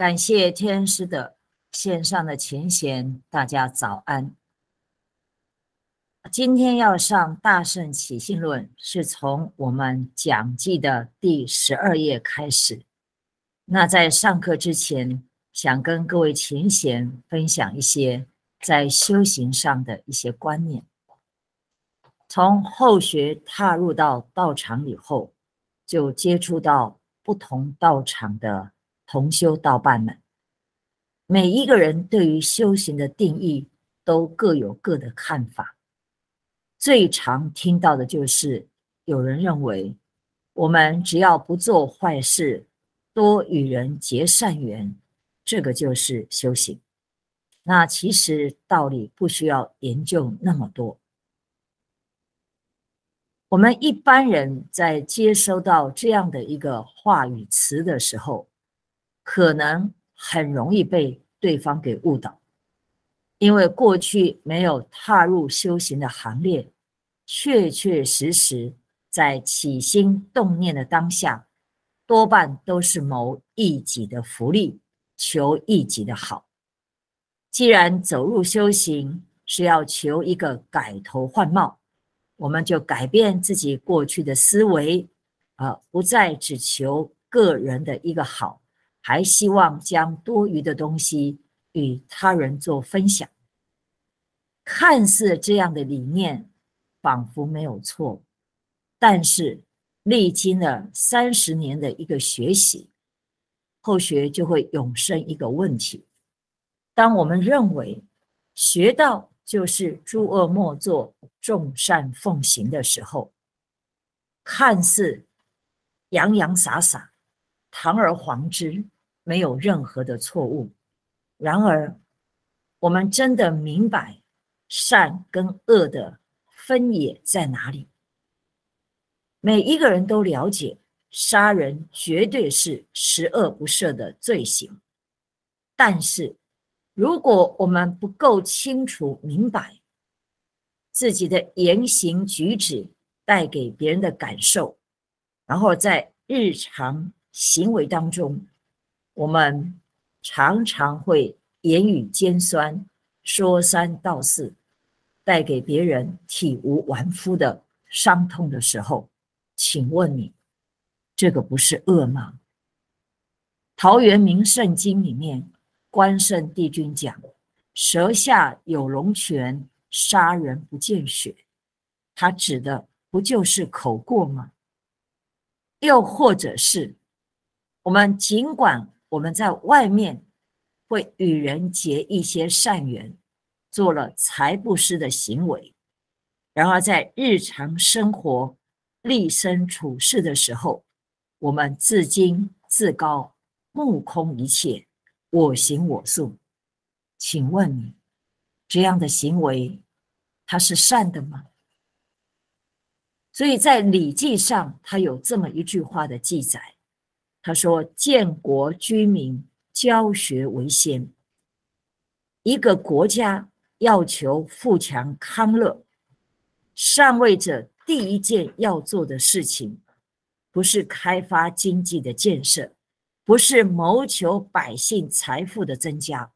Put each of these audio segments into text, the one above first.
感谢天师的线上的前贤，大家早安。今天要上《大圣起信论》，是从我们讲记的第十二页开始。那在上课之前，想跟各位前贤分享一些在修行上的一些观念。从后学踏入到道场以后，就接触到不同道场的。同修道伴们，每一个人对于修行的定义都各有各的看法。最常听到的就是有人认为，我们只要不做坏事，多与人结善缘，这个就是修行。那其实道理不需要研究那么多。我们一般人在接收到这样的一个话语词的时候，可能很容易被对方给误导，因为过去没有踏入修行的行列，确确实实在起心动念的当下，多半都是谋一己的福利，求一己的好。既然走入修行是要求一个改头换貌，我们就改变自己过去的思维，啊，不再只求个人的一个好。还希望将多余的东西与他人做分享，看似这样的理念仿佛没有错，但是历经了三十年的一个学习，后学就会涌生一个问题：当我们认为学到就是诸恶莫作、众善奉行的时候，看似洋洋洒洒。堂而皇之，没有任何的错误。然而，我们真的明白善跟恶的分野在哪里？每一个人都了解，杀人绝对是十恶不赦的罪行。但是，如果我们不够清楚明白自己的言行举止带给别人的感受，然后在日常。行为当中，我们常常会言语尖酸，说三道四，带给别人体无完肤的伤痛的时候，请问你，这个不是恶吗？《桃园名圣经》里面，关圣帝君讲：“舌下有龙泉，杀人不见血。”他指的不就是口过吗？又或者是？我们尽管我们在外面会与人结一些善缘，做了财布施的行为，然而在日常生活立身处世的时候，我们自矜自高，目空一切，我行我素。请问你这样的行为，它是善的吗？所以在《礼记》上，它有这么一句话的记载。他说：“建国居民教学为先。一个国家要求富强康乐，上位者第一件要做的事情，不是开发经济的建设，不是谋求百姓财富的增加，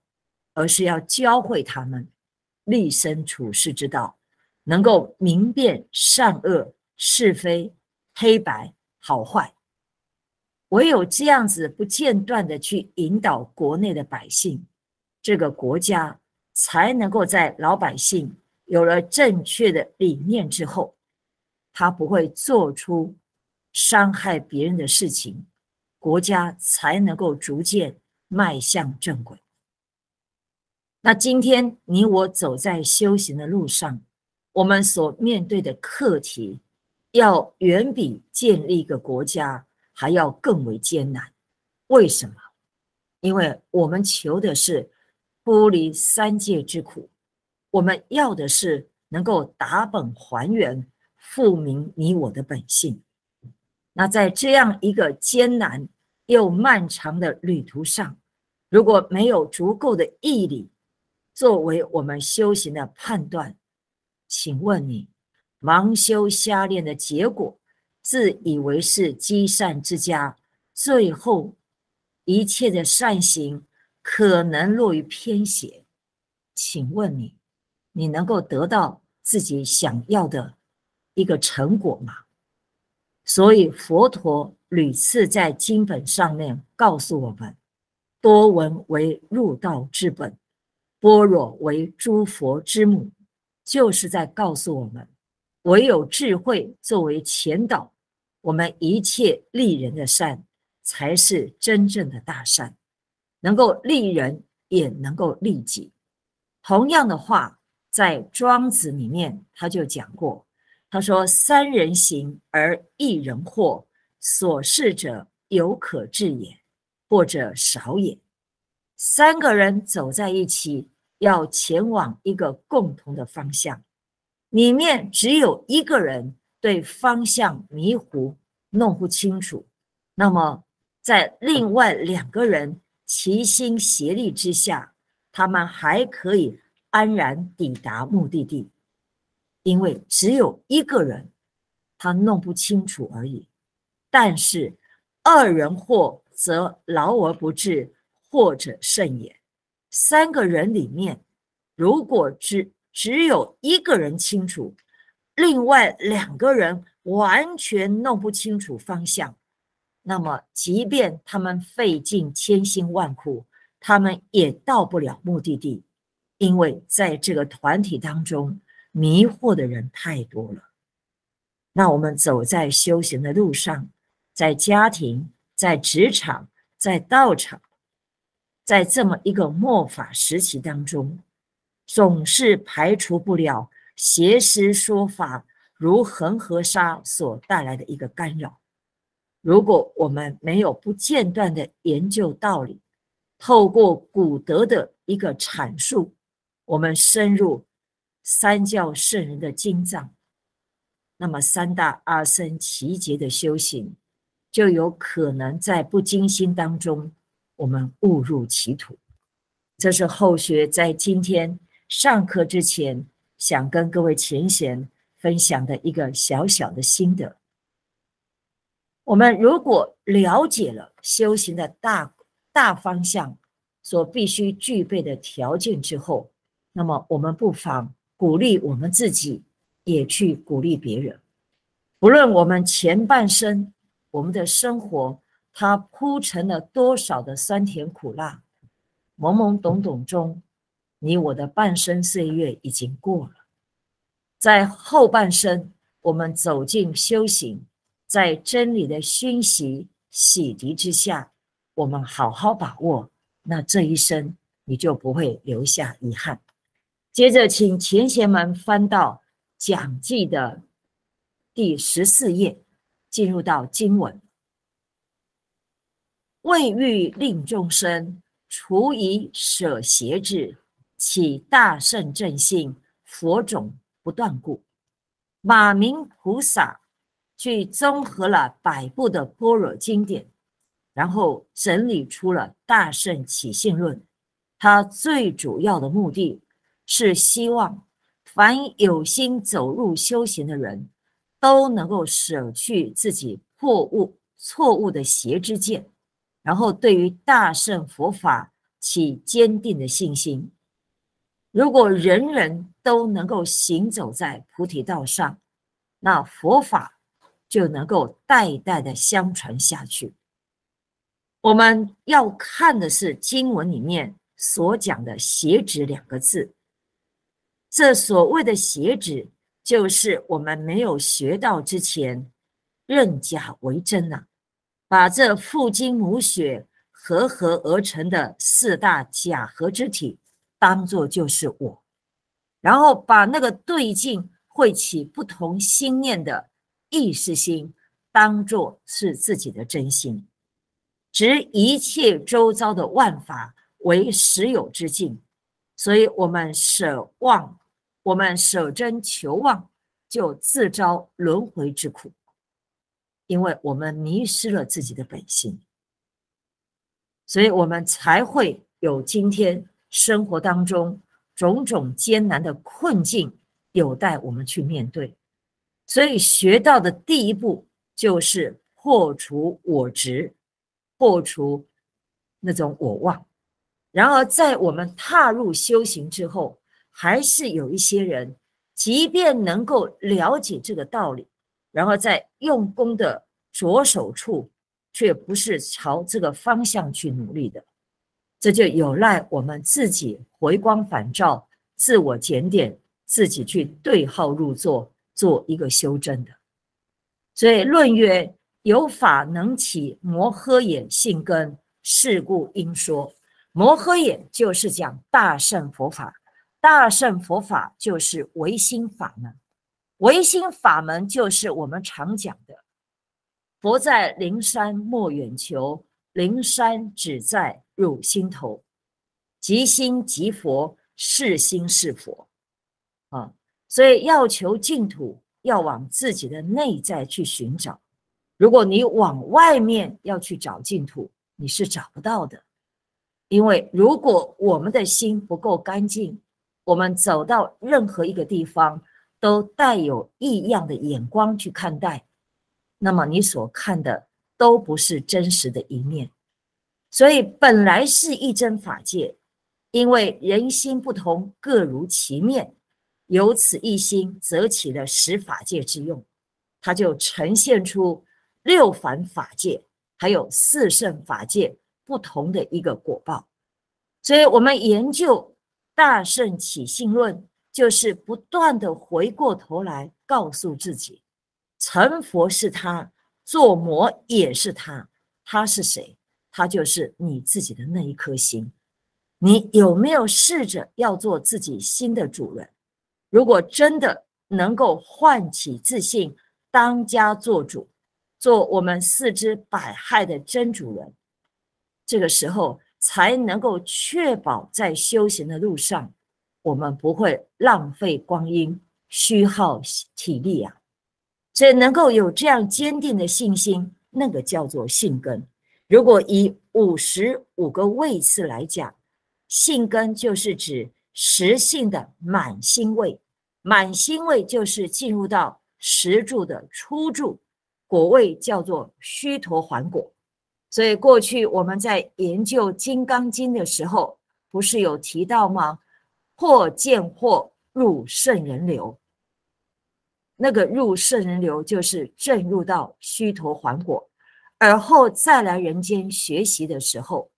而是要教会他们立身处世之道，能够明辨善恶是非黑白好坏。”唯有这样子不间断的去引导国内的百姓，这个国家才能够在老百姓有了正确的理念之后，他不会做出伤害别人的事情，国家才能够逐渐迈向正轨。那今天你我走在修行的路上，我们所面对的课题，要远比建立一个国家。还要更为艰难，为什么？因为我们求的是脱离三界之苦，我们要的是能够打本还原、复明你我的本性。那在这样一个艰难又漫长的旅途上，如果没有足够的毅力作为我们修行的判断，请问你盲修瞎练的结果？自以为是积善之家，最后一切的善行可能落于偏邪。请问你，你能够得到自己想要的一个成果吗？所以佛陀屡次在经本上面告诉我们：多闻为入道之本，般若为诸佛之母，就是在告诉我们，唯有智慧作为前导，我们一切利人的善，才是真正的大善，能够利人，也能够利己。同样的话，在庄子里面他就讲过。他说：“三人行而一人惑，所事者有可治也，或者少也。三个人走在一起，要前往一个共同的方向，里面只有一个人对方向迷糊，弄不清楚。那么，在另外两个人齐心协力之下，他们还可以安然抵达目的地。”因为只有一个人，他弄不清楚而已。但是二人或则劳而不至，或者甚也。三个人里面，如果只只有一个人清楚，另外两个人完全弄不清楚方向，那么即便他们费尽千辛万苦，他们也到不了目的地，因为在这个团体当中。迷惑的人太多了，那我们走在修行的路上，在家庭、在职场、在道场，在这么一个末法时期当中，总是排除不了邪师说法如恒河沙所带来的一个干扰。如果我们没有不间断的研究道理，透过古德的一个阐述，我们深入。三教圣人的经藏，那么三大阿僧奇劫的修行，就有可能在不精心当中，我们误入歧途。这是后学在今天上课之前，想跟各位前贤分享的一个小小的心得。我们如果了解了修行的大大方向所必须具备的条件之后，那么我们不妨。鼓励我们自己，也去鼓励别人。不论我们前半生，我们的生活，它铺成了多少的酸甜苦辣，懵懵懂懂中，你我的半生岁月已经过了。在后半生，我们走进修行，在真理的熏习洗涤之下，我们好好把握，那这一生你就不会留下遗憾。接着，请前贤们翻到讲记的第十四页，进入到经文。未欲令众生除以舍邪智，起大圣正性，佛种不断故。马明菩萨去综合了百部的般若经典，然后整理出了《大圣起信论》，他最主要的目的。是希望凡有心走入修行的人，都能够舍去自己破误错误的邪之见，然后对于大圣佛法起坚定的信心。如果人人都能够行走在菩提道上，那佛法就能够代代的相传下去。我们要看的是经文里面所讲的“邪指”两个字。这所谓的邪指，就是我们没有学到之前，认假为真呐，把这父精母血合合而成的四大假合之体当做就是我，然后把那个对境会起不同心念的意识心当做是自己的真心，执一切周遭的万法为实有之境，所以我们舍妄。我们舍真求妄，就自招轮回之苦，因为我们迷失了自己的本性，所以我们才会有今天生活当中种种艰难的困境，有待我们去面对。所以学到的第一步就是破除我执，破除那种我妄。然而，在我们踏入修行之后，还是有一些人，即便能够了解这个道理，然后在用功的着手处，却不是朝这个方向去努力的。这就有赖我们自己回光返照、自我检点，自己去对号入座，做一个修正的。所以论曰：“有法能起摩诃眼，性根，是故应说。”摩诃眼就是讲大乘佛法，大乘佛法就是唯心法门，唯心法门就是我们常讲的“佛在灵山莫远求，灵山只在入心头”，即心即佛，是心是佛啊！所以要求净土，要往自己的内在去寻找。如果你往外面要去找净土，你是找不到的。因为如果我们的心不够干净，我们走到任何一个地方都带有异样的眼光去看待，那么你所看的都不是真实的一面。所以本来是一真法界，因为人心不同，各如其面，由此一心则起了十法界之用，它就呈现出六凡法界，还有四圣法界。不同的一个果报，所以我们研究《大圣起信论》，就是不断的回过头来告诉自己：成佛是他，做魔也是他。他是谁？他就是你自己的那一颗心。你有没有试着要做自己心的主人？如果真的能够唤起自信，当家做主，做我们四肢百害的真主人。这个时候才能够确保在修行的路上，我们不会浪费光阴、虚耗体力啊！所以能够有这样坚定的信心，那个叫做信根。如果以五十五个位次来讲，性根就是指实性的满心位，满心位就是进入到实住的初住果位，叫做虚陀还果。所以过去我们在研究《金刚经》的时候，不是有提到吗？或见或入圣人流，那个入圣人流就是正入到虚陀还果，而后再来人间学习的时候，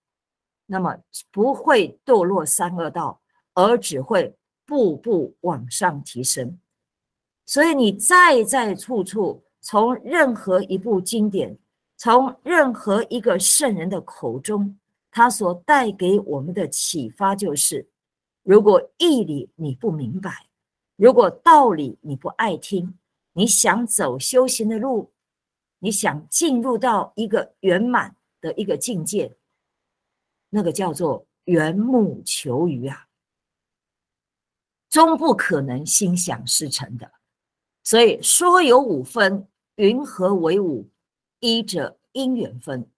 那么不会堕落三恶道，而只会步步往上提升。所以你在在处处从任何一部经典。从任何一个圣人的口中，他所带给我们的启发就是：如果义理你不明白，如果道理你不爱听，你想走修行的路，你想进入到一个圆满的一个境界，那个叫做缘木求鱼啊，终不可能心想事成的。所以说有五分，云何为五？一者因缘分，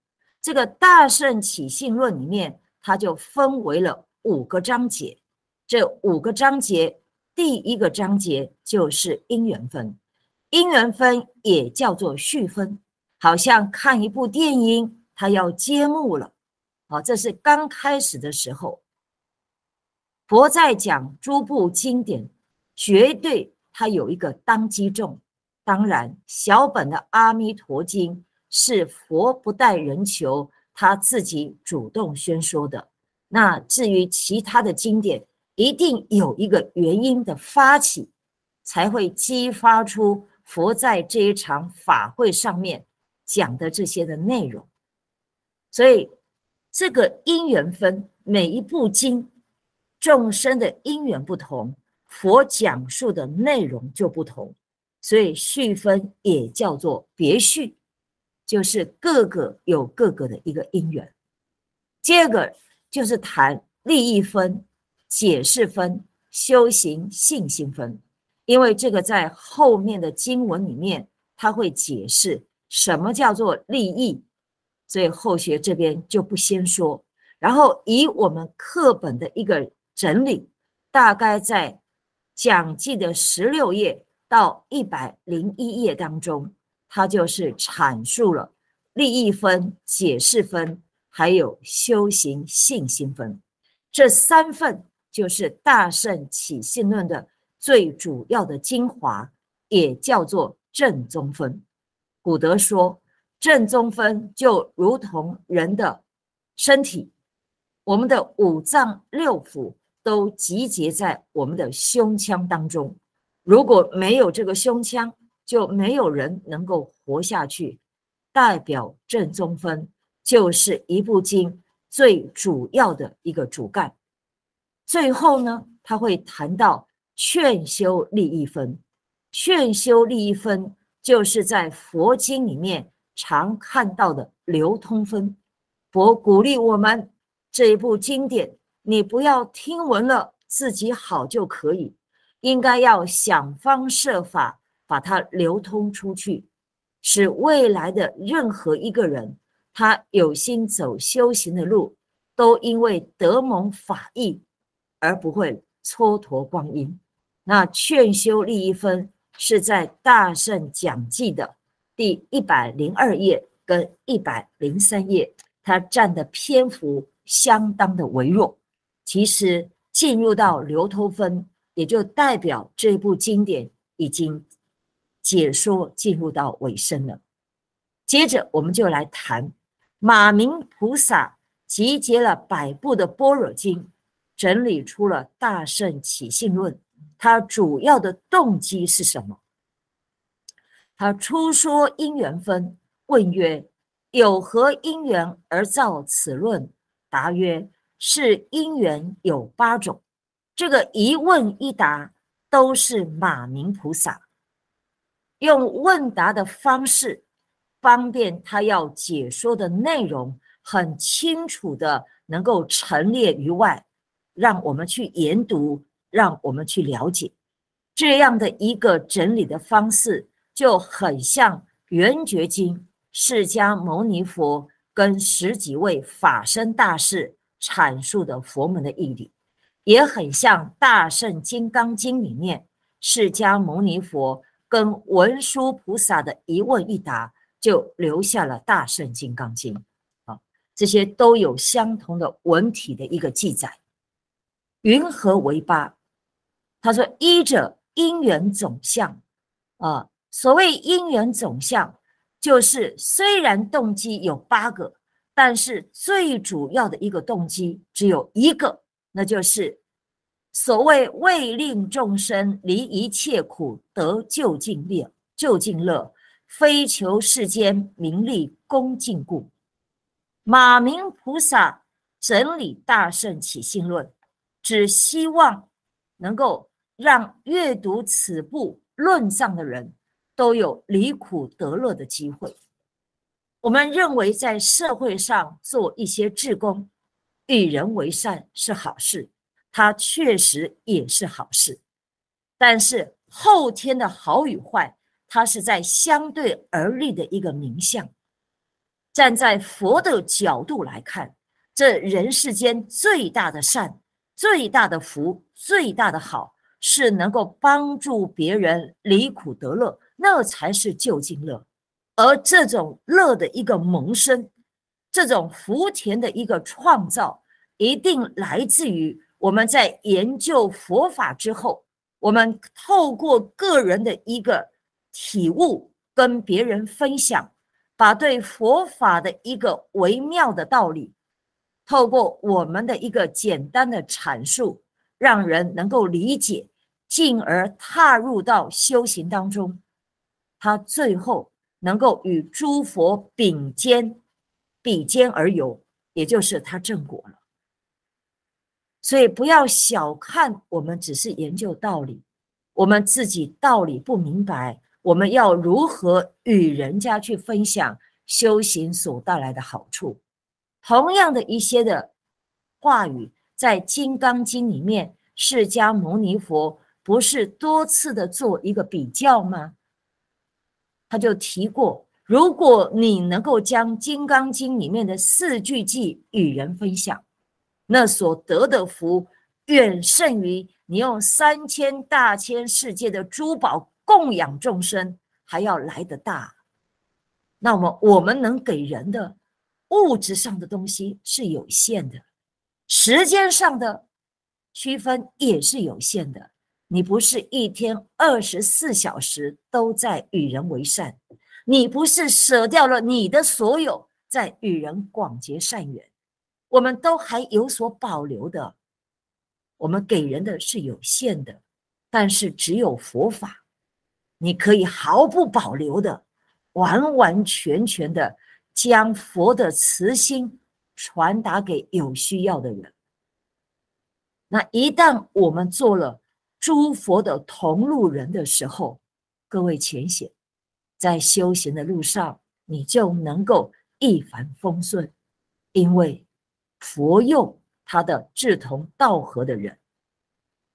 这个《大圣起信论》里面，它就分为了五个章节。这五个章节，第一个章节就是因缘分。因缘分也叫做续分，好像看一部电影，它要揭幕了。好，这是刚开始的时候，佛在讲诸部经典，绝对它有一个当机重。当然，小本的《阿弥陀经》。是佛不待人求，他自己主动宣说的。那至于其他的经典，一定有一个原因的发起，才会激发出佛在这一场法会上面讲的这些的内容。所以这个因缘分，每一部经众生的因缘不同，佛讲述的内容就不同，所以续分也叫做别续。就是各个有各个的一个因缘，第二个就是谈利益分、解释分、修行信心分，因为这个在后面的经文里面，他会解释什么叫做利益，所以后学这边就不先说。然后以我们课本的一个整理，大概在讲记的十六页到一百零一页当中。它就是阐述了利益分、解释分，还有修行信心分。这三份就是大圣起信论的最主要的精华，也叫做正宗分。古德说，正宗分就如同人的身体，我们的五脏六腑都集结在我们的胸腔当中。如果没有这个胸腔，就没有人能够活下去。代表正宗分，就是一部经最主要的一个主干。最后呢，他会谈到劝修利益分。劝修利益分，就是在佛经里面常看到的流通分。佛鼓励我们这一部经典，你不要听闻了自己好就可以，应该要想方设法把它流通出去，使未来的任何一个人，他有心走修行的路，都因为得蒙法益。而不会蹉跎光阴。那劝修利益分是在大圣讲记的第一百零二页跟一百零三页，它占的篇幅相当的微弱。其实进入到流通分，也就代表这部经典已经解说进入到尾声了。接着我们就来谈马明菩萨集结了百部的般若经。整理出了《大圣起信论》，他主要的动机是什么？他初说因缘分，问曰：“有何因缘而造此论？”答曰：“是因缘有八种。”这个一问一答都是马明菩萨用问答的方式，方便他要解说的内容很清楚的能够陈列于外。让我们去研读，让我们去了解，这样的一个整理的方式，就很像《圆觉经》释迦牟尼佛跟十几位法身大士阐述的佛门的义理，也很像《大圣金刚经》里面释迦牟尼佛跟文殊菩萨的一问一答，就留下了《大圣金刚经》啊，这些都有相同的文体的一个记载。云何为八？他说：一者因缘总相啊。所谓因缘总相，就是虽然动机有八个，但是最主要的一个动机只有一个，那就是所谓为令众生离一切苦，得究竟乐，究竟乐，非求世间名利恭敬故。马明菩萨整理大圣起信论。只希望能够让阅读此部论藏的人都有离苦得乐的机会。我们认为，在社会上做一些志工、与人为善是好事，它确实也是好事。但是后天的好与坏，它是在相对而立的一个名相。站在佛的角度来看，这人世间最大的善。最大的福，最大的好，是能够帮助别人离苦得乐，那才是究竟乐。而这种乐的一个萌生，这种福田的一个创造，一定来自于我们在研究佛法之后，我们透过个人的一个体悟，跟别人分享，把对佛法的一个微妙的道理。透过我们的一个简单的阐述，让人能够理解，进而踏入到修行当中，他最后能够与诸佛并肩、比肩而游，也就是他正果了。所以不要小看我们，只是研究道理，我们自己道理不明白，我们要如何与人家去分享修行所带来的好处？同样的一些的话语，在《金刚经》里面，释迦牟尼佛不是多次的做一个比较吗？他就提过，如果你能够将《金刚经》里面的四句偈与人分享，那所得的福远胜于你用三千大千世界的珠宝供养众生还要来得大。那么，我们能给人的？物质上的东西是有限的，时间上的区分也是有限的。你不是一天二十四小时都在与人为善，你不是舍掉了你的所有在与人广结善缘，我们都还有所保留的。我们给人的是有限的，但是只有佛法，你可以毫不保留的。完完全全的将佛的慈心传达给有需要的人。那一旦我们做了诸佛的同路人的时候，各位浅显，在修行的路上，你就能够一帆风顺，因为佛用他的志同道合的人。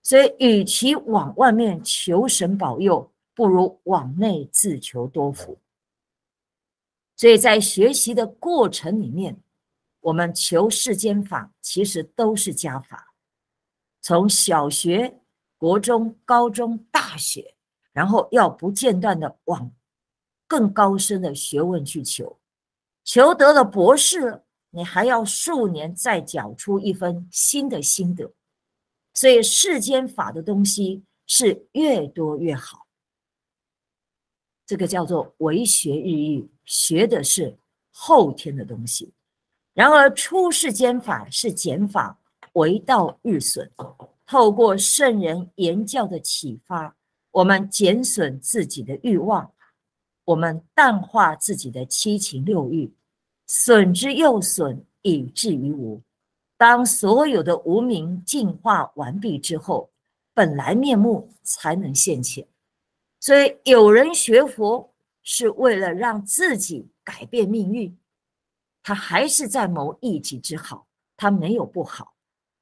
所以，与其往外面求神保佑，不如往内自求多福。所以在学习的过程里面，我们求世间法，其实都是加法。从小学、国中、高中、大学，然后要不间断的往更高深的学问去求，求得了博士，你还要数年再缴出一份新的心得。所以世间法的东西是越多越好。这个叫做为学日益，学的是后天的东西。然而出世间法是减法，为道日损。透过圣人言教的启发，我们减损自己的欲望，我们淡化自己的七情六欲，损之又损，以至于无。当所有的无名净化完毕之后，本来面目才能现前。所以有人学佛是为了让自己改变命运，他还是在谋一己之好，他没有不好。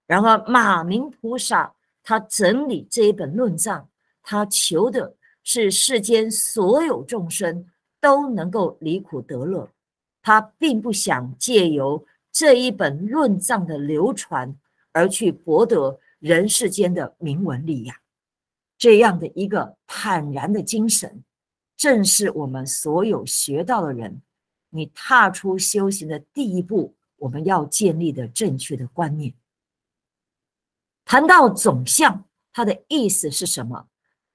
然后马明菩萨他整理这一本论藏，他求的是世间所有众生都能够离苦得乐，他并不想借由这一本论藏的流传而去博得人世间的名闻利养。这样的一个坦然的精神，正是我们所有学到的人，你踏出修行的第一步，我们要建立的正确的观念。谈到总相，它的意思是什么？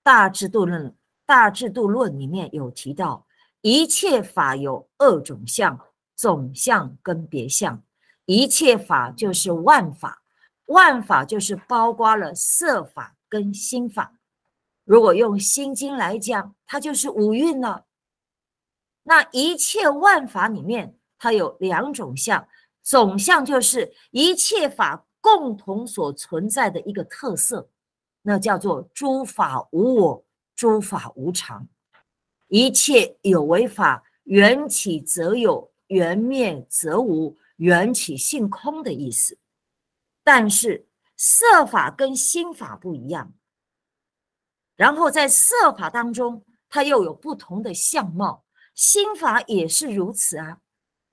大制度论，大制度论里面有提到，一切法有二种相，总相跟别相。一切法就是万法，万法就是包括了色法跟心法。如果用《心经》来讲，它就是五蕴了。那一切万法里面，它有两种相，总相就是一切法共同所存在的一个特色，那叫做诸法无我，诸法无常。一切有为法，缘起则有，缘灭则无，缘起性空的意思。但是色法跟心法不一样。然后在色法当中，它又有不同的相貌；心法也是如此啊。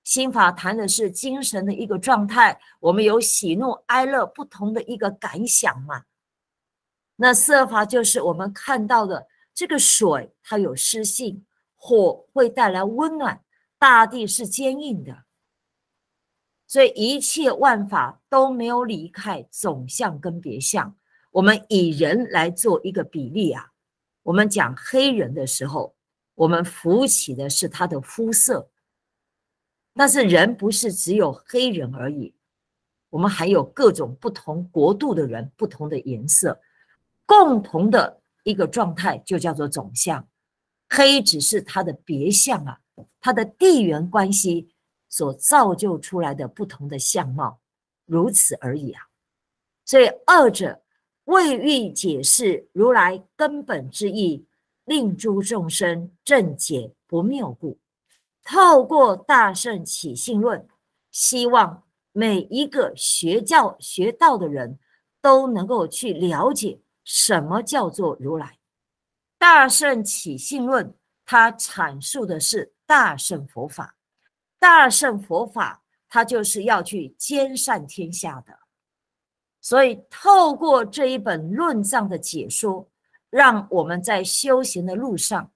心法谈的是精神的一个状态，我们有喜怒哀乐不同的一个感想嘛。那色法就是我们看到的这个水，它有湿性；火会带来温暖；大地是坚硬的。所以一切万法都没有离开总相跟别相。我们以人来做一个比例啊，我们讲黑人的时候，我们扶起的是他的肤色，但是人不是只有黑人而已，我们还有各种不同国度的人，不同的颜色，共同的一个状态就叫做总相，黑只是它的别相啊，它的地缘关系所造就出来的不同的相貌，如此而已啊，所以二者。未欲解释如来根本之意，令诸众生正解不谬故。透过大圣起信论，希望每一个学教学道的人都能够去了解什么叫做如来。大圣起信论，它阐述的是大圣佛法。大圣佛法，它就是要去兼善天下的。所以，透过这一本论藏的解说，让我们在修行的路上，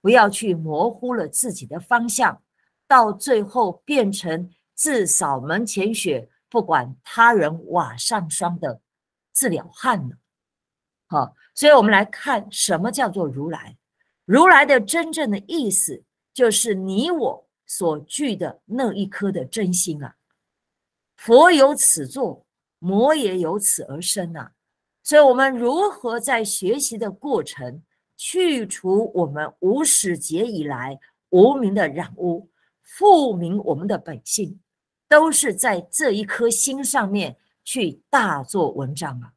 不要去模糊了自己的方向，到最后变成自扫门前雪，不管他人瓦上霜的自了汉了。好，所以我们来看什么叫做如来。如来的真正的意思，就是你我所具的那一颗的真心啊。佛有此作，魔也由此而生啊。所以，我们如何在学习的过程，去除我们无始劫以来无名的染污，复明我们的本性，都是在这一颗心上面去大做文章啊。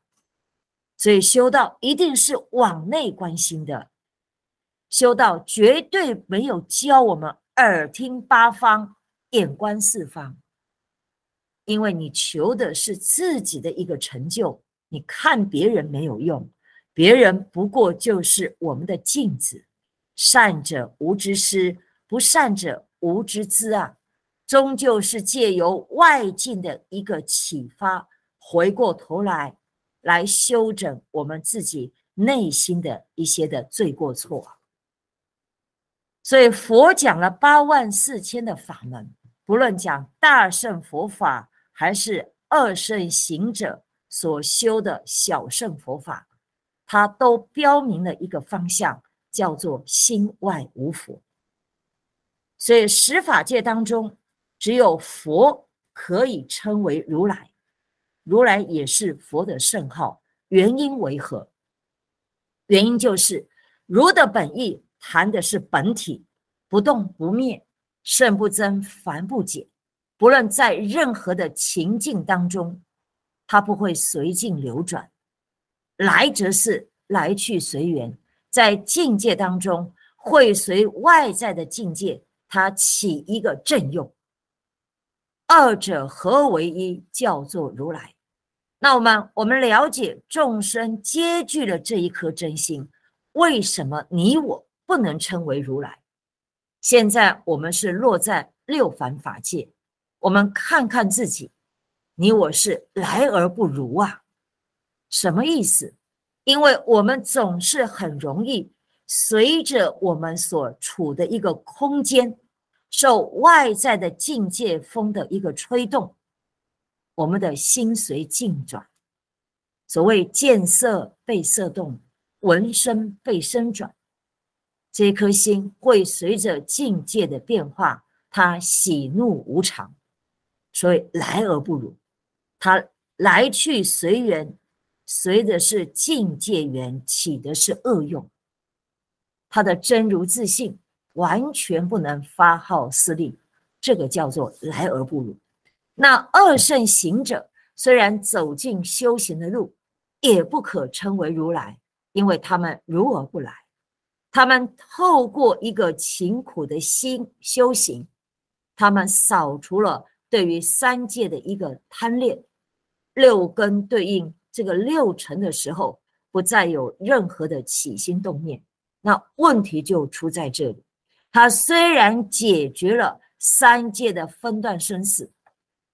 所以，修道一定是往内关心的，修道绝对没有教我们耳听八方，眼观四方，因为你求的是自己的一个成就。你看别人没有用，别人不过就是我们的镜子。善者无知师，不善者无知资啊。终究是借由外境的一个启发，回过头来来修整我们自己内心的一些的罪过错。所以佛讲了八万四千的法门，不论讲大圣佛法还是二圣行者。所修的小乘佛法，它都标明了一个方向，叫做心外无佛。所以十法界当中，只有佛可以称为如来，如来也是佛的圣号。原因为何？原因就是如的本意谈的是本体，不动不灭，圣不增，凡不减，不论在任何的情境当中。它不会随境流转，来则是来去随缘，在境界当中会随外在的境界，它起一个正用，二者合为一，叫做如来。那我们我们了解众生皆具了这一颗真心，为什么你我不能称为如来？现在我们是落在六凡法界，我们看看自己。你我是来而不如啊，什么意思？因为我们总是很容易随着我们所处的一个空间，受外在的境界风的一个吹动，我们的心随境转。所谓见色被色动，闻声被声转，这颗心会随着境界的变化，它喜怒无常，所以来而不如。他来去随缘，随的是境界缘，起的是恶用。他的真如自信完全不能发号施令，这个叫做来而不如。那二圣行者虽然走进修行的路，也不可称为如来，因为他们如而不来。他们透过一个勤苦的心修行，他们扫除了对于三界的一个贪恋。六根对应这个六尘的时候，不再有任何的起心动念，那问题就出在这里。它虽然解决了三界的分段生死，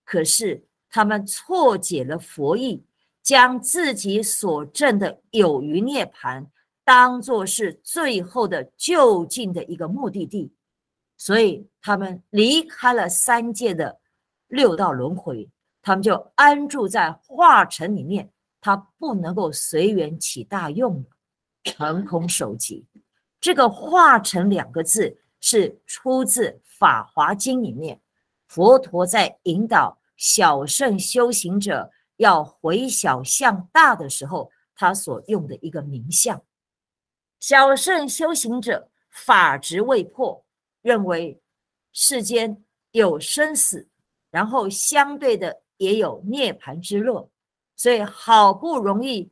可是他们错解了佛意，将自己所证的有余涅盘当做是最后的就近的一个目的地，所以他们离开了三界的六道轮回。他们就安住在化尘里面，他不能够随缘起大用，成空守寂。这个“化尘”两个字是出自《法华经》里面，佛陀在引导小圣修行者要回小向大的时候，他所用的一个名相。小圣修行者法执未破，认为世间有生死，然后相对的。也有涅槃之乐，所以好不容易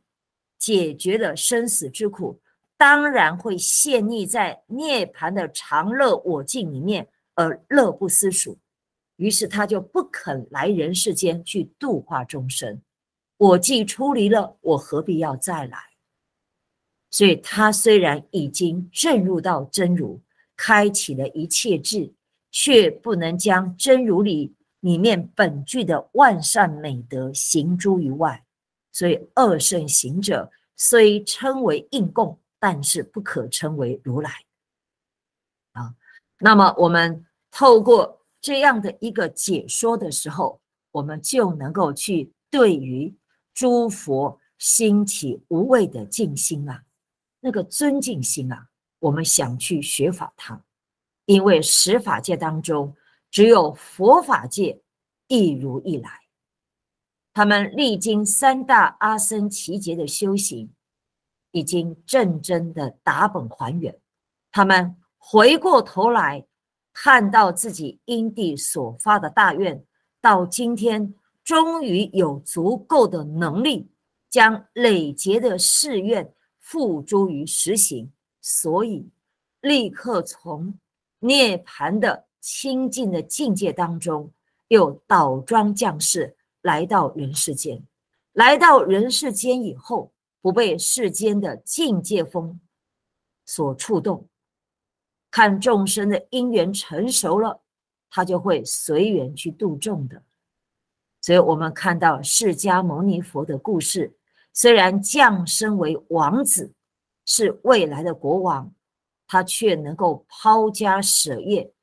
解决了生死之苦，当然会陷溺在涅槃的长乐我净里面而乐不思蜀。于是他就不肯来人世间去度化众生。我既出离了，我何必要再来？所以他虽然已经证入到真如，开启了一切智，却不能将真如里。里面本具的万善美德行诸于外，所以二圣行者虽称为应供，但是不可称为如来。啊，那么我们透过这样的一个解说的时候，我们就能够去对于诸佛兴起无畏的敬心啊，那个尊敬心啊，我们想去学法他，因为十法界当中只有佛法界一如一来，他们历经三大阿僧祇劫的修行，已经正真的打本还原，他们回过头来。看到自己因地所发的大愿，到今天终于有足够的能力将累劫的誓愿付诸于实行，所以立刻从涅盘的清净的境界当中，又倒装降世来到人世间。来到人世间以后，不被世间的境界风所触动。看众生的因缘成熟了，他就会随缘去度众的。所以，我们看到释迦牟尼佛的故事，虽然降生为王子，是未来的国王，他却能够抛家舍业，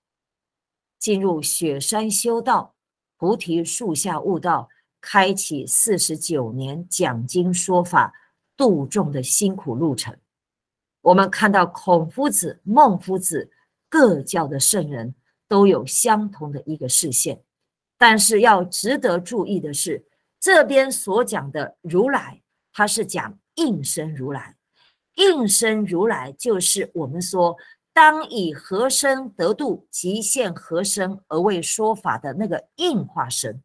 进入雪山修道，菩提树下悟道，开启四十九年讲经说法度众的辛苦路程。我们看到孔夫子、孟夫子各教的圣人都有相同的一个视线，但是要值得注意的是，这边所讲的如来，他是讲应身如来，应身如来就是我们说当以和身得度，极现和身而为说法的那个应化身。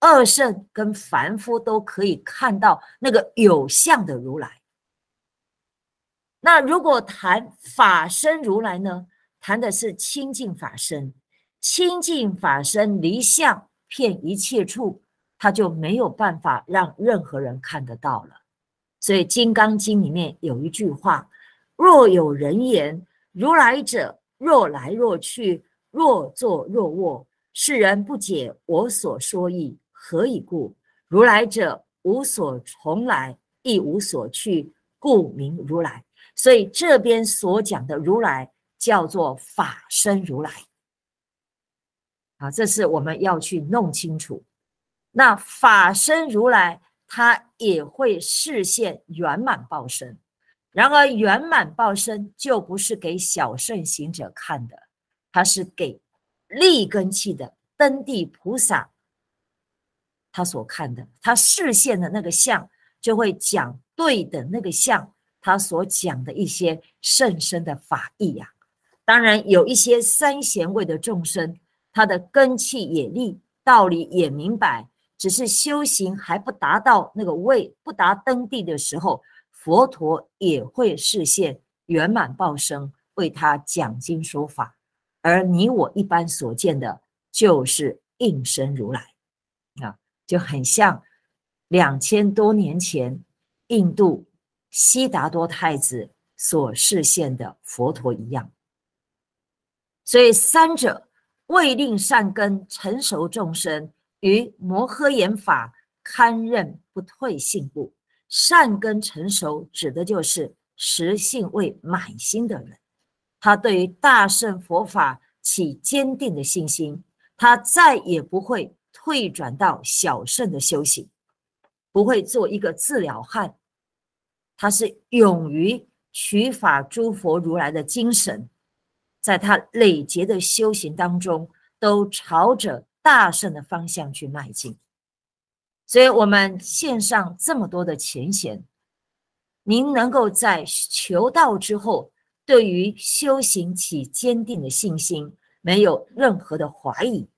二圣跟凡夫都可以看到那个有相的如来。那如果谈法身如来呢？谈的是清净法身，清净法身离相骗一切处，他就没有办法让任何人看得到了。所以《金刚经》里面有一句话：“若有人言如来者，若来若去，若坐若卧，世人不解我所说意，何以故？如来者无所从来，亦无所去，故名如来。”所以这边所讲的如来叫做法身如来，啊，这是我们要去弄清楚。那法身如来，他也会视现圆满报身。然而圆满报身就不是给小圣行者看的，他是给立根器的登地菩萨他所看的。他视线的那个相，就会讲对的那个相。他所讲的一些甚深的法义呀，当然有一些三贤位的众生，他的根气也立，道理也明白，只是修行还不达到那个位，不达登地的时候，佛陀也会示现圆满报身，为他讲经说法。而你我一般所见的，就是应身如来啊，就很像两千多年前印度。悉达多太子所示现的佛陀一样，所以三者未令善根成熟众生于摩诃言法堪任不退信故。善根成熟指的就是实性未满心的人，他对于大圣佛法起坚定的信心，他再也不会退转到小圣的修行，不会做一个自了汉。他是勇于取法诸佛如来的精神，在他累劫的修行当中，都朝着大圣的方向去迈进。所以，我们线上这么多的前贤，您能够在求道之后，对于修行起坚定的信心，没有任何的怀疑，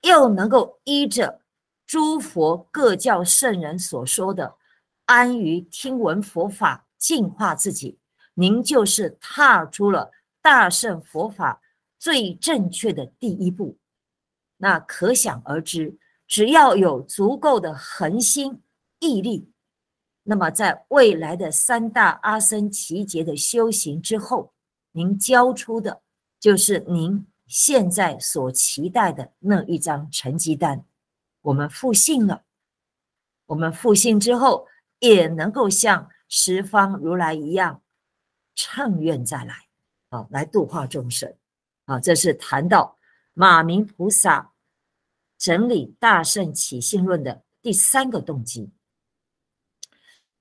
又能够依着诸佛各教圣人所说的。安于听闻佛法，净化自己，您就是踏出了大圣佛法最正确的第一步。那可想而知，只要有足够的恒心毅力，那么在未来的三大阿僧祇劫的修行之后，您交出的就是您现在所期待的那一张成绩单。我们复信了，我们复信之后。也能够像十方如来一样，乘愿再来啊，来度化众生啊。这是谈到马明菩萨整理《大圣起信论》的第三个动机。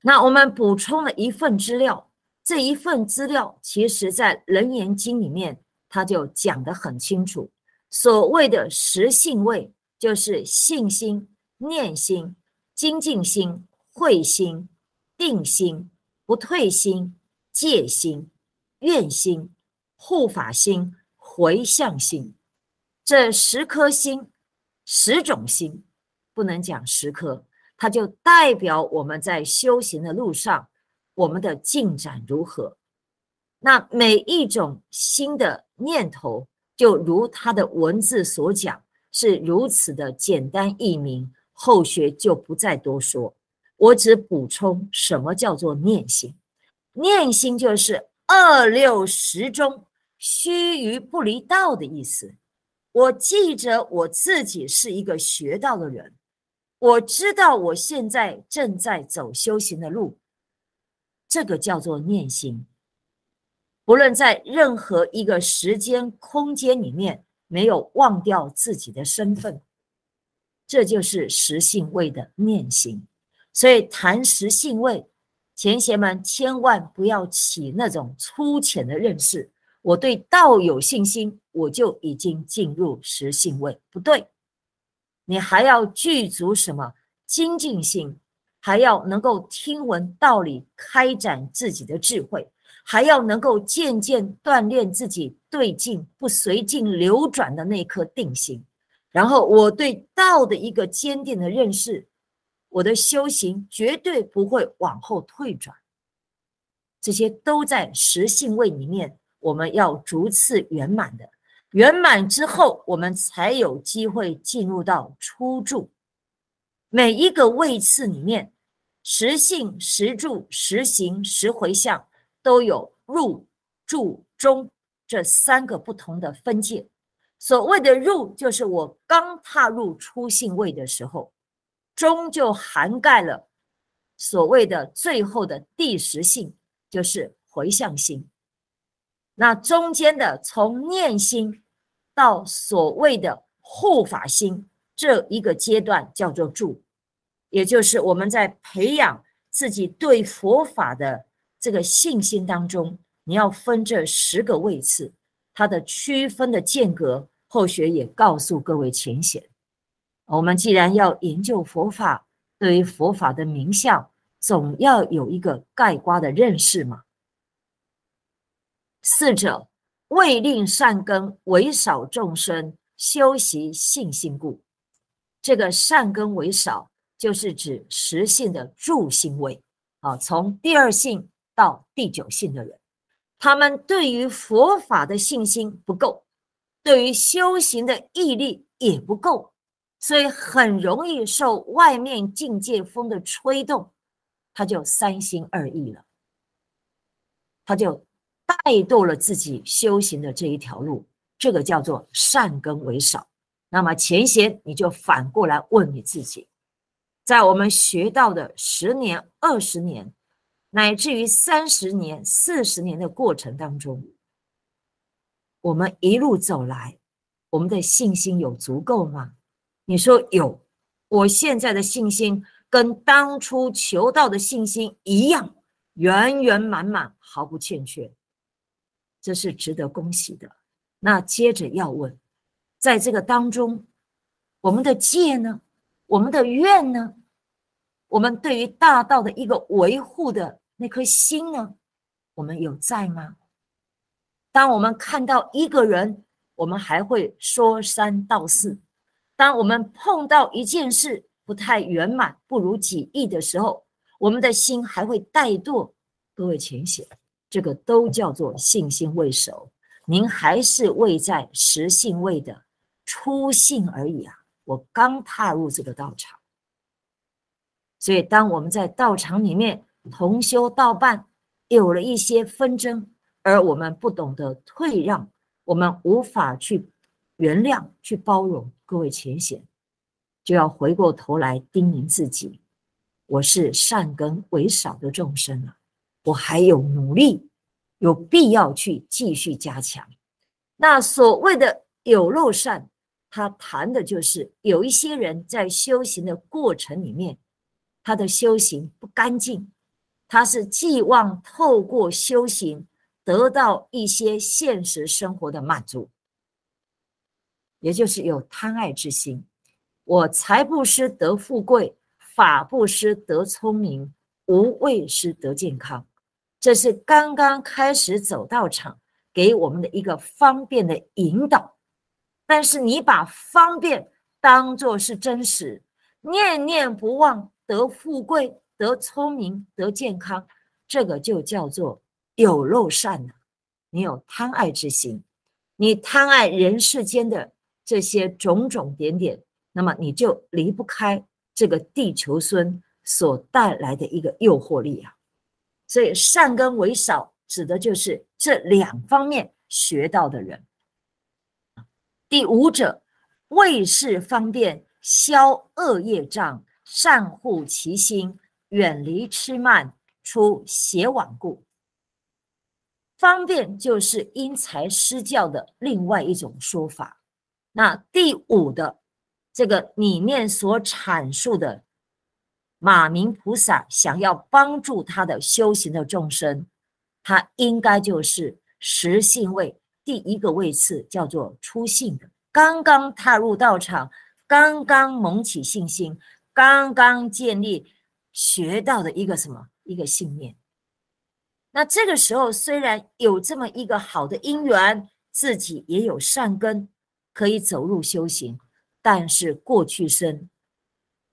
那我们补充了一份资料，这一份资料其实在《楞严经》里面，他就讲得很清楚。所谓的实性位，就是信心、念心、精进心、慧心、定心、不退心、戒心、愿心、护法心、回向心。这十颗心，十种心，不能讲十颗，它就代表我们在修行的路上，我们的进展如何。那每一种新的念头，就如它的文字所讲，是如此的简单易明，后学就不再多说。我只补充什么叫做念心，念心就是二六十中须臾不离道的意思。我记着我自己是一个学道的人，我知道我现在正在走修行的路，这个叫做念心。不论在任何一个时间空间里面，没有忘掉自己的身份，这就是实性位的念心。所以谈实性位，前贤们千万不要起那种粗浅的认识。我对道有信心，我就已经进入实性位，不对，你还要具足什么精进性，还要能够听闻道理，开展自己的智慧，还要能够渐渐锻炼自己对境不随境流转的那颗定心。然后我对道的一个坚定的认识，我的修行绝对不会往后退转，这些都在实性位里面。我们要逐次圆满的，圆满之后，我们才有机会进入到初住。每一个位次里面，实性、实住、实行、实回向，都有入、住、中这三个不同的分界。所谓的入，就是我刚踏入初性位的时候；中就涵盖了所谓的最后的第十性，就是回向性。那中间的从念心到所谓的护法心这一个阶段叫做住，也就是我们在培养自己对佛法的这个信心当中，你要分这十个位次，它的区分的间隔，后学也告诉各位浅显。我们既然要研究佛法，对于佛法的名相，总要有一个概括的认识嘛。四者未令善根为少众生修习信心故，这个善根为少，就是指实性的助心位啊。从第二性到第九性的人，他们对于佛法的信心不够，对于修行的毅力也不够，所以很容易受外面境界风的吹动，他就三心二意了，他就。怠惰了自己修行的这一条路，这个叫做善根为少。那么前贤，你就反过来问你自己，在我们学到的十年、二十年，乃至于三十年、四十年的过程当中，我们一路走来，我们的信心有足够吗？你说有，我现在的信心跟当初求道的信心一样，圆圆满满，毫不欠缺。这是值得恭喜的。那接着要问，在这个当中，我们的戒呢？我们的愿呢？我们对于大道的一个维护的那颗心呢？我们有在吗？当我们看到一个人，我们还会说三道四；当我们碰到一件事不太圆满、不如己意的时候，我们的心还会怠惰。各位请写。这个都叫做信心未熟，您还是未在实性位的初信而已啊！我刚踏入这个道场，所以当我们在道场里面同修道伴，有了一些纷争，而我们不懂得退让，我们无法去原谅、去包容，各位浅显，就要回过头来叮咛自己：我是善根为少的众生啊。我还有努力，有必要去继续加强。那所谓的有漏善，他谈的就是有一些人在修行的过程里面，他的修行不干净，他是寄望透过修行得到一些现实生活的满足，也就是有贪爱之心。我财不施得富贵，法不施得聪明，无畏施得健康。这是刚刚开始走道场给我们的一个方便的引导。但是你把方便当作是真实，念念不忘得富贵、得聪明、得健康，这个就叫做有漏善了。你有贪爱之心，你贪爱人世间的这些种种点点，那么你就离不开这个地球村所带来的一个诱惑力啊。所以善根为少，指的就是这两方面学到的人。第五者，为是方便消恶业障，善护其心，远离痴慢，出邪往故。方便就是因材施教的另外一种说法。那第五的这个里面所阐述的马明菩萨想要帮助他的修行的众生，他应该就是实信位第一个位次，叫做初信的。刚刚踏入道场，刚刚萌起信心，刚刚建立学到的一个什么一个信念。那这个时候虽然有这么一个好的因缘，自己也有善根，可以走入修行，但是过去生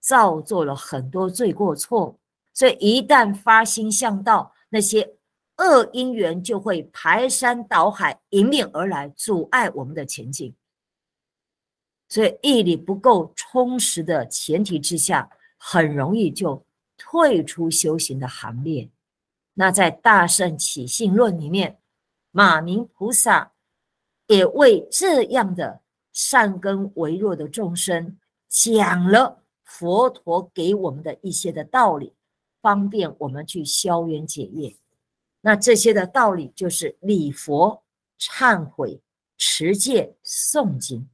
造作了很多罪过错，所以一旦发心向道，那些恶因缘就会排山倒海迎面而来，阻碍我们的前进。所以毅力不够充实的前提之下，很容易就退出修行的行列。那在《大圣起信论》里面，马明菩萨也为这样的善根微弱的众生讲了佛陀给我们的一些的道理，方便我们去消冤解业。那这些的道理就是礼佛、忏悔、持戒、诵经。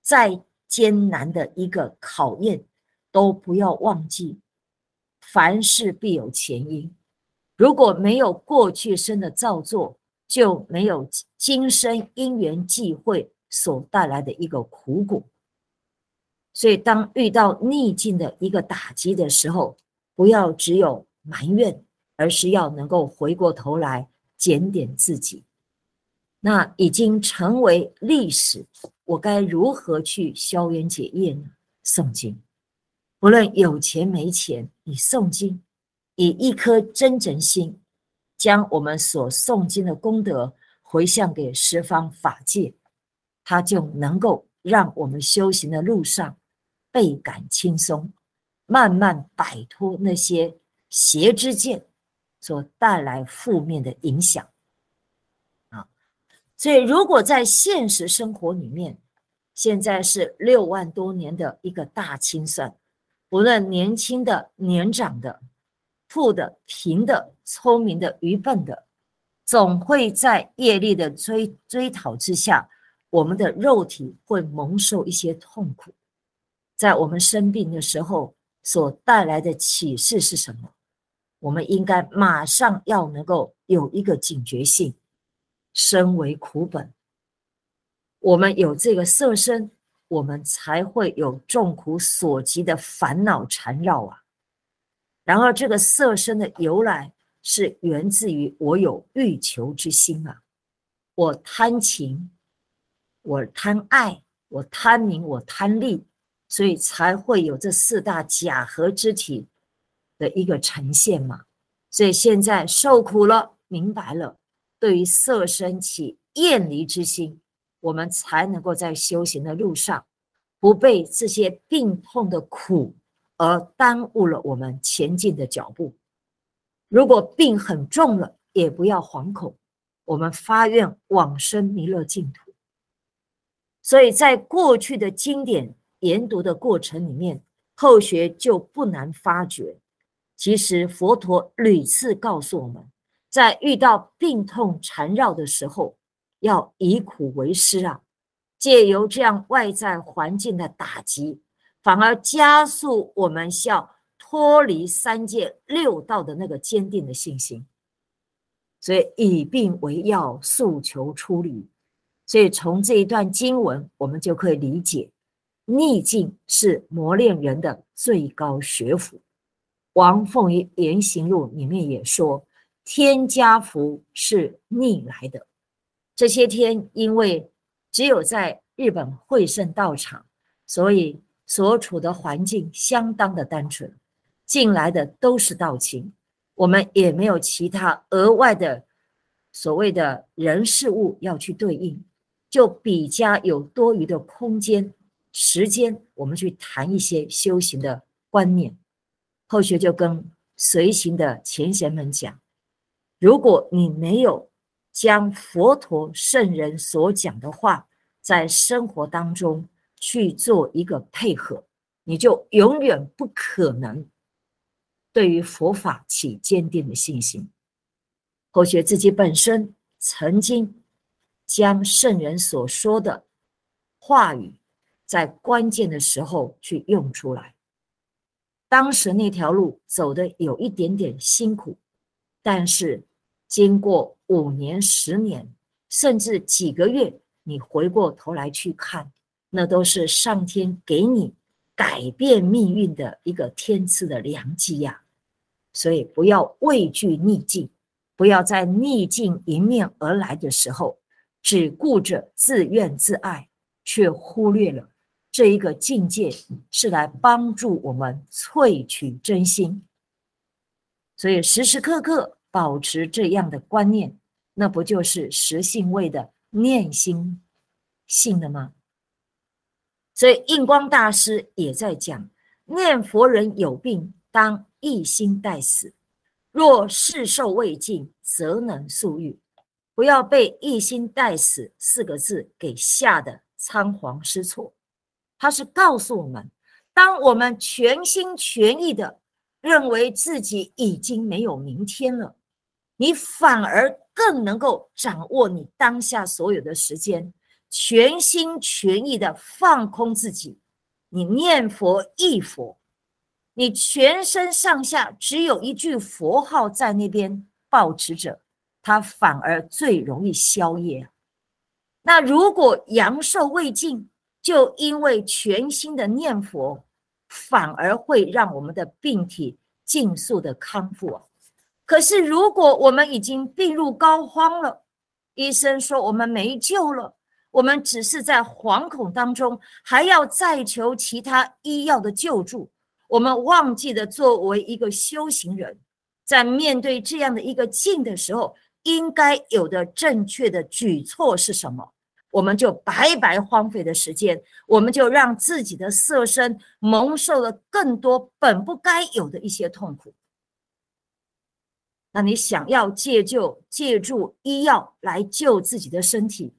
再艰难的一个考验，都不要忘记，凡事必有前因。如果没有过去生的造作，就没有今生因缘际会所带来的一个苦果。所以，当遇到逆境的一个打击的时候，不要只有埋怨，而是要能够回过头来检点自己。那已经成为历史，我该如何去消冤解业呢？诵经，不论有钱没钱，你诵经，以一颗真诚心，将我们所诵经的功德回向给十方法界，它就能够让我们修行的路上倍感轻松，慢慢摆脱那些邪之见所带来负面的影响啊。所以，如果在现实生活里面，现在是六万多年的一个大清算，无论年轻的、年长的、富的、贫的、聪明的、愚笨的，总会在业力的追追讨之下，我们的肉体会蒙受一些痛苦。在我们生病的时候，所带来的启示是什么？我们应该马上要能够有一个警觉性。身为苦本，我们有这个色身，我们才会有众苦所及的烦恼缠绕啊。然而，这个色身的由来是源自于我有欲求之心啊，我贪情，我贪爱，我贪名，我贪利，所以才会有这四大假合之体的一个呈现嘛。所以现在受苦了，明白了。对于色身起厌离之心，我们才能够在修行的路上不被这些病痛的苦而耽误了我们前进的脚步。如果病很重了，也不要惶恐，我们发愿往生弥勒净土。所以在过去的经典研读的过程里面，后学就不难发觉，其实佛陀屡次告诉我们。在遇到病痛缠绕的时候，要以苦为师啊！借由这样外在环境的打击，反而加速我们要脱离三界六道的那个坚定的信心。所以以病为药，诉求出离。所以从这一段经文，我们就可以理解，逆境是磨练人的最高学府。王凤仪言行录里面也说，天加福是逆来的。这些天因为只有在日本会圣道场，所以所处的环境相当的单纯，进来的都是道亲，我们也没有其他额外的所谓的人事物要去对应。就比较有多余的空间、时间，我们去谈一些修行的观念。后学就跟随行的前贤们讲：如果你没有将佛陀圣人所讲的话在生活当中去做一个配合，你就永远不可能对于佛法起坚定的信心。后学自己本身曾经。将圣人所说的话语，在关键的时候去用出来。当时那条路走的有一点点辛苦，但是经过五年、十年，甚至几个月，你回过头来去看，那都是上天给你改变命运的一个天赐的良机呀。所以不要畏惧逆境，不要在逆境迎面而来的时候。只顾着自怨自艾，却忽略了这一个境界是来帮助我们萃取真心。所以时时刻刻保持这样的观念，那不就是实性位的念心性的吗？所以印光大师也在讲：念佛人有病，当一心待死；若世寿未尽，则能速愈。不要被“一心待死”四个字给吓得仓皇失措。他是告诉我们，当我们全心全意的认为自己已经没有明天了，你反而更能够掌握你当下所有的时间，全心全意的放空自己。你念佛忆佛，你全身上下只有一句佛号在那边保持着。它反而最容易消业。那如果阳寿未尽，就因为全心的念佛，反而会让我们的病体尽速的康复。可是如果我们已经病入膏肓了，医生说我们没救了，我们只是在惶恐当中，还要再求其他医药的救助，我们忘记了作为一个修行人，在面对这样的一个境的时候。应该有的正确的举措是什么？我们就白白荒废的时间，我们就让自己的色身蒙受了更多本不该有的一些痛苦。那你想要借救、借助医药来救自己的身体，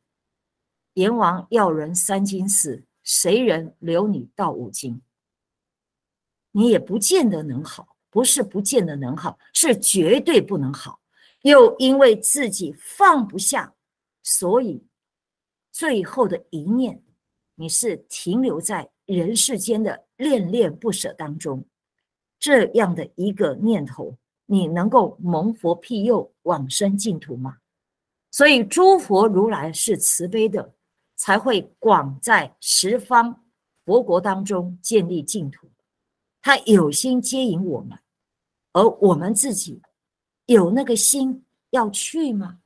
阎王要人三金死，谁人留你到五金？你也不见得能好，不是不见得能好，是绝对不能好。又因为自己放不下，所以最后的一念，你是停留在人世间的恋恋不舍当中。这样的一个念头，你能够蒙佛庇佑往生净土吗？所以诸佛如来是慈悲的，才会广在十方佛国当中建立净土。他有心接引我们，而我们自己。有那个心要去吗？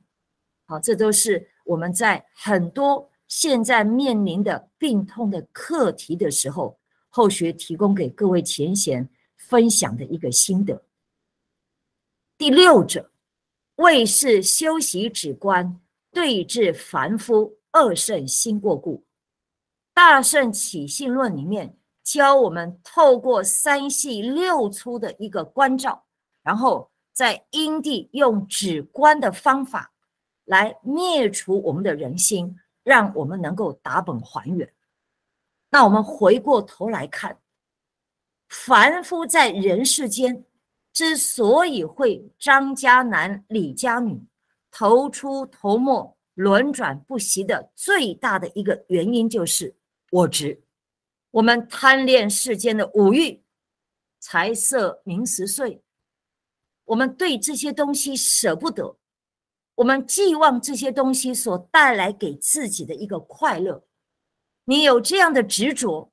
好，这都是我们在很多现在面临的病痛的课题的时候，后学提供给各位前贤分享的一个心得。第六者，为是修习止观，对治凡夫恶圣心过故。大圣起信论里面教我们透过三细六粗的一个关照，然后。在因地用止观的方法来灭除我们的人心，让我们能够打本还原。那我们回过头来看，凡夫在人世间之所以会张家男李家女头出头没轮转不息的最大的一个原因就是我执。我们贪恋世间的五欲、财色名食睡，我们对这些东西舍不得，我们寄望这些东西所带来给自己的一个快乐。你有这样的执着，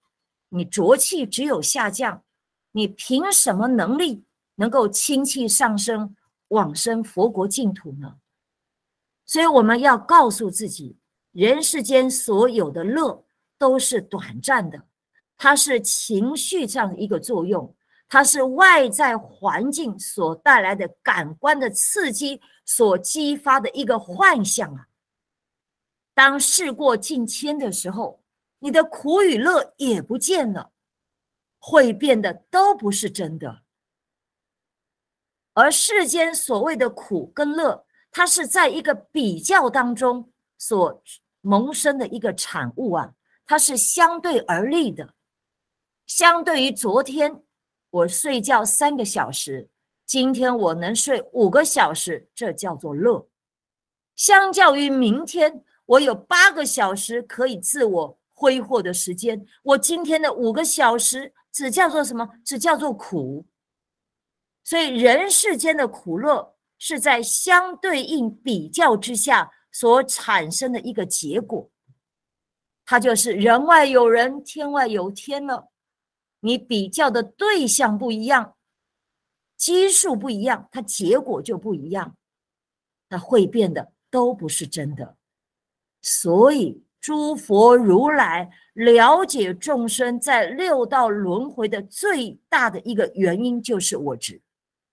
你浊气只有下降，你凭什么能力能够清气上升？往生佛国净土呢？所以我们要告诉自己，人世间所有的乐都是短暂的，它是情绪这样的一个作用，它是外在环境所带来的感官的刺激所激发的一个幻象啊。当事过境迁的时候，你的苦与乐也不见了，会变得都不是真的。而世间所谓的苦跟乐，它是在一个比较当中所萌生的一个产物啊，它是相对而立的。相对于昨天我睡觉三个小时，今天我能睡五个小时，这叫做乐。相较于明天我有八个小时可以自我挥霍的时间，我今天的五个小时只叫做什么？只叫做苦。所以，人世间的苦乐是在相对应比较之下所产生的一个结果，它就是人外有人，天外有天了。你比较的对象不一样，基数不一样，它结果就不一样，那会变的都不是真的。所以，诸佛如来了解众生在六道轮回的最大的一个原因，就是我执。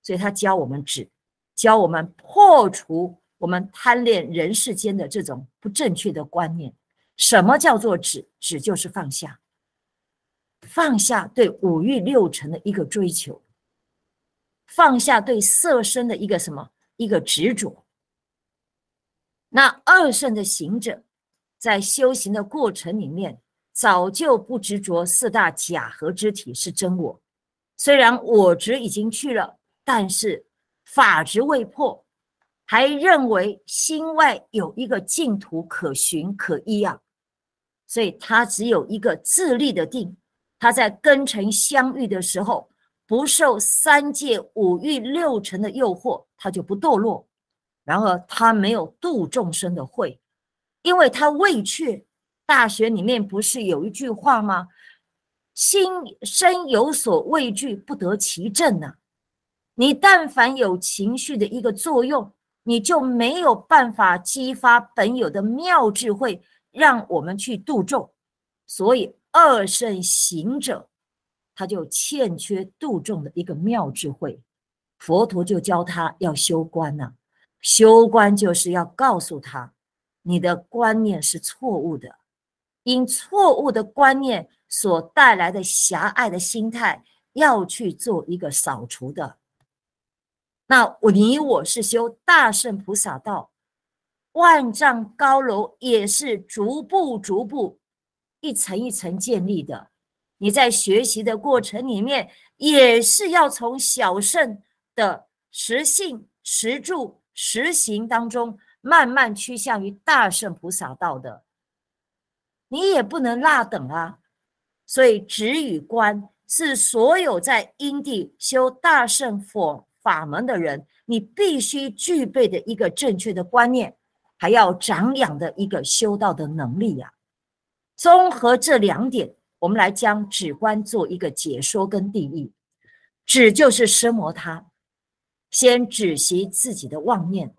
所以他教我们止，教我们破除我们贪恋人世间的这种不正确的观念。什么叫做止？止就是放下，放下对五欲六尘的一个追求，放下对色身的一个什么一个执着。那二圣的行者在修行的过程里面，早就不执着四大假合之体是真我，虽然我执已经去了。但是法执未破，还认为心外有一个净土可寻可依啊，所以他只有一个自立的定。他在跟尘相遇的时候，不受三界五欲六尘的诱惑，他就不堕落。然而他没有度众生的慧，因为他未却。大学里面不是有一句话吗？心生有所畏惧，不得其正呢。你但凡有情绪的一个作用，你就没有办法激发本有的妙智慧，让我们去度众。所以二圣行者，他就欠缺度众的一个妙智慧。佛陀就教他要修观呢，修观就是要告诉他，你的观念是错误的，因错误的观念所带来的狭隘的心态，要去做一个扫除的。那我你我是修大圣菩萨道，万丈高楼也是逐步逐步一层一层建立的。你在学习的过程里面，也是要从小圣的实性、实住、实行当中，慢慢趋向于大圣菩萨道的。你也不能落等啊！所以止与观是所有在因地修大圣佛。法门的人，你必须具备的一个正确的观念，还要长养的一个修道的能力呀。综合这两点，我们来将止观做一个解说跟定义。止就是奢摩他，先止息自己的妄念，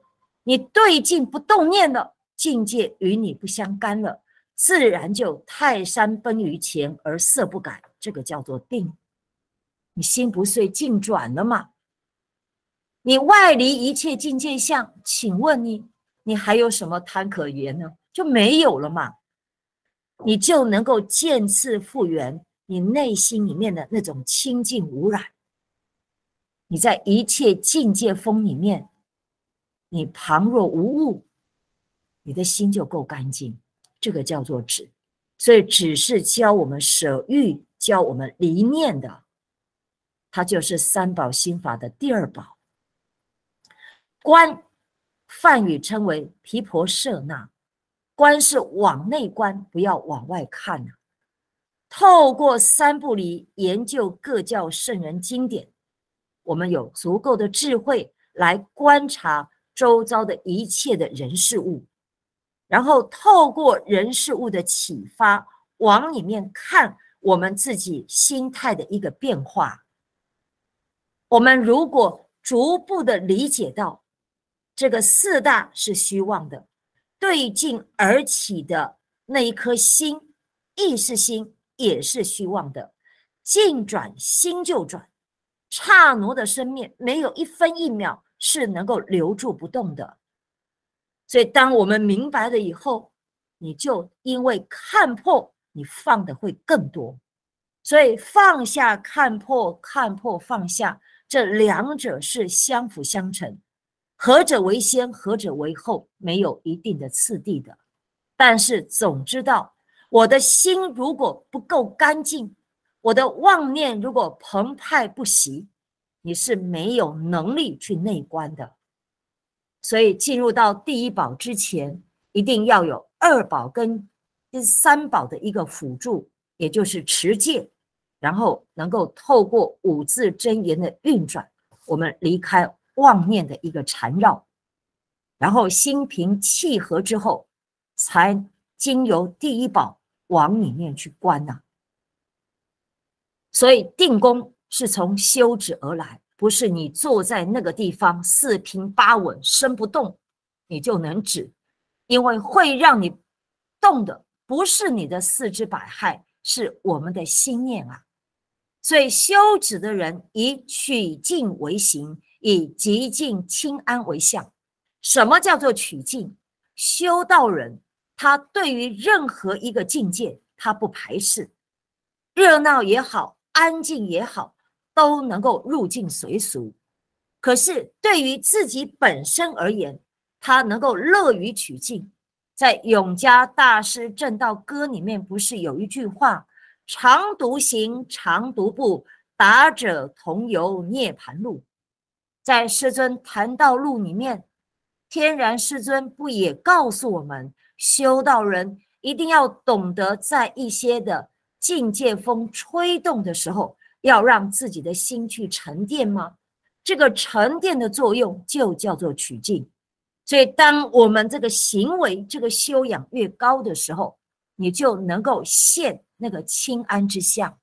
你对境不动念了，境界与你不相干了，自然就泰山崩于前而色不改，这个叫做定。你心不遂境转了嘛？你外离一切境界相，请问你，你还有什么贪可言呢？就没有了嘛？你就能够渐次复原你内心里面的那种清净无染。你在一切境界风里面，你旁若无物，你的心就够干净。这个叫做止，所以只是教我们舍欲，教我们离念的，它就是三宝心法的第二宝。观，梵语称为毗婆舍那，观是往内观，不要往外看呐。透过三不离研究各教圣人经典，我们有足够的智慧来观察周遭的一切的人事物，然后透过人事物的启发，往里面看我们自己心态的一个变化。我们如果逐步的理解到这个四大是虚妄的，对镜而起的那一颗心，意识心。也是虚妄的，境转心就转，刹那的生命没有一分一秒是能够留住不动的。所以，当我们明白了以后，你就因为看破，你放的会更多。所以，放下看破，看破放下，这两者是相辅相成，何者为先，何者为后，没有一定的次第的。但是，总知道。我的心如果不够干净，我的妄念如果澎湃不息，你是没有能力去内观的。所以进入到第一宝之前，一定要有二宝跟第三宝的一个辅助，也就是持戒，然后能够透过五字真言的运转，我们离开妄念的一个缠绕，然后心平气和之后，才经由第一宝。往里面去观呐，所以定功是从修止而来，不是你坐在那个地方四平八稳身不动，你就能止，因为会让你动的不是你的四肢百骸，是我们的心念啊。所以修止的人以取静为行，以极静清安为相。什么叫做取静？修道人。他对于任何一个境界，他不排斥，热闹也好，安静也好，都能够入境随俗。可是对于自己本身而言，他能够乐于取静。在永嘉大师正道歌里面，不是有一句话：“常独行，常独步，达者同游涅盘路。”在师尊谈道录里面，天然师尊不也告诉我们？修道人一定要懂得，在一些的境界风吹动的时候，要让自己的心去沉淀吗？这个沉淀的作用就叫做取静。所以，当我们这个行为、这个修养越高的时候，你就能够现那个清安之相，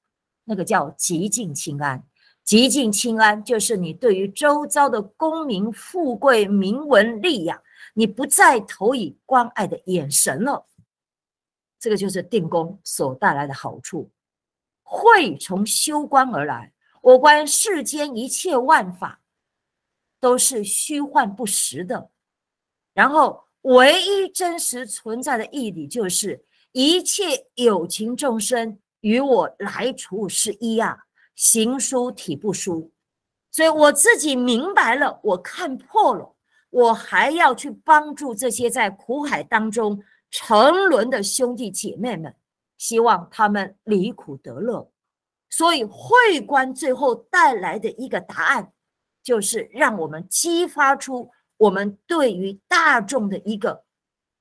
那个叫极静清安。极尽清安，就是你对于周遭的功名、富贵、名闻利养。你不再投以关爱的眼神了，这个就是定功所带来的好处。慧从修观而来，我观世间一切万法都是虚幻不实的，然后唯一真实存在的义理就是一切有情众生与我来处是一啊，行书体不书，所以我自己明白了，我看破了。我还要去帮助这些在苦海当中沉沦的兄弟姐妹们，希望他们离苦得乐。所以会观最后带来的一个答案，就是让我们激发出我们对于大众的一个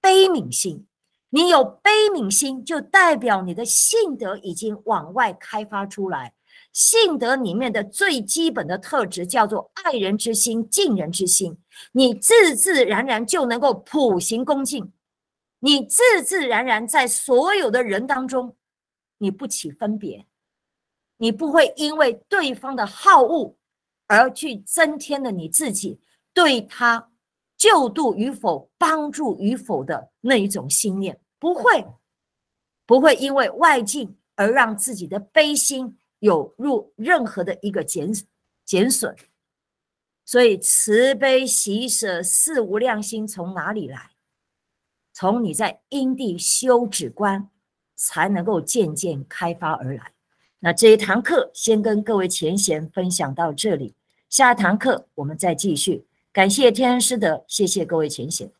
悲悯心。你有悲悯心，就代表你的性德已经往外开发出来。性德里面的最基本的特质叫做爱人之心、敬人之心，你自自然然就能够普行恭敬，你自自然然在所有的人当中，你不起分别，你不会因为对方的好恶而去增添了你自己对他救度与否、帮助与否的那一种心念，不会，不会因为外境而让自己的悲心。有入任何的一个减减损，所以慈悲喜舍四无量心从哪里来？从你在因地修止观才能够渐渐开发而来。那这一堂课先跟各位前贤分享到这里，下一堂课我们再继续。感谢天恩师德，谢谢各位前贤。